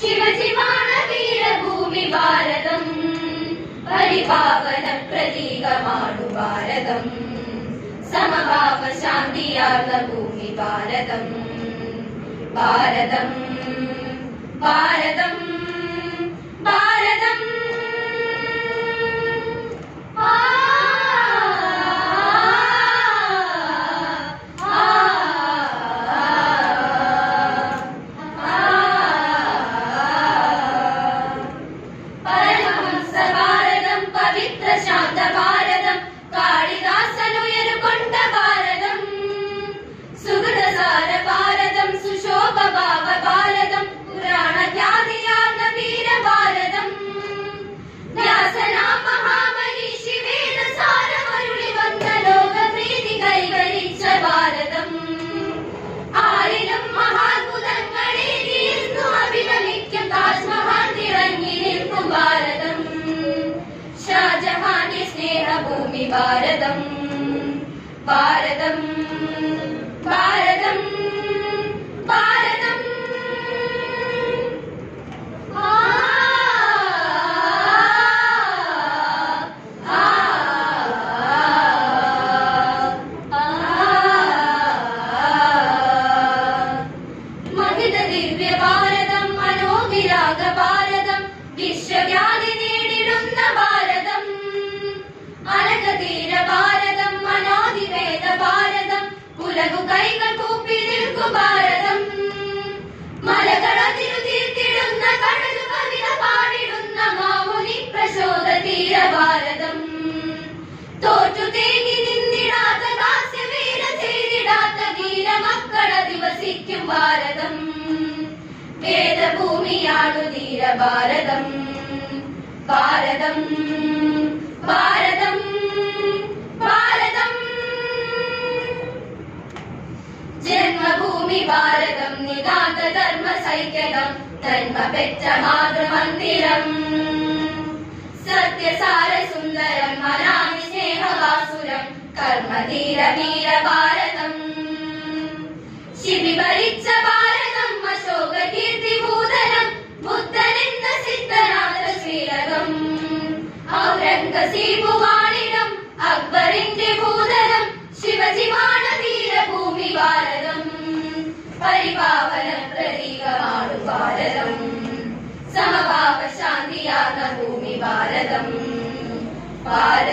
शिव शिवजिवान भारतम् परिपावन हरिभावन प्रतीकमानुभारतं समभाव शान्तियार्न भूमि भारतम् भारतं भारतम्। സ്നേഹഭൂമി ഭാരതം ഭാരതം ഭാരതം. ഭാരതം ദിവ്യ ഭാരതം വിശ്വവ്യാധി നേടിടുന്ന ഭാരതം. ഉലകു കൈകൾ കൂപ്പി നിൽക്കു ഭാരതം. മലകളതിരു തീർത്തിടുന്ന കടലു കവിത പാടിടുന്ന മാമുനി പ്രശോദ തീര ഭാരതം തോറ്റു തേങ്ങി നിന്നിടാത്ത കാസ്യവീര ചെയ്തിടാത്ത ധീര മക്കള ദിവസിക്കും ഭാരതം. വേദഭൂമിയാണു തീര ഭാരതം ഭാരതം. സൈക്യതം ധർമ്മ പെറ്റ മാതൃമന്ദിരം സത്യസാര സുന്ദരം മനാമി സ്നേഹവാസുരം കർമ്മധീര വീര ഭാരതം ശിബിഭരിച്ച ഭാരതം അശോക കീർത്തി ഭൂതനം ബുദ്ധനെന്ന സിദ്ധനാഥ ശ്രീരകം ഔറംഗസീബു അക്ബറിന്റെ ഭൂതനം ഭൂത समपापशान्तियागभूमि भारतम् भारत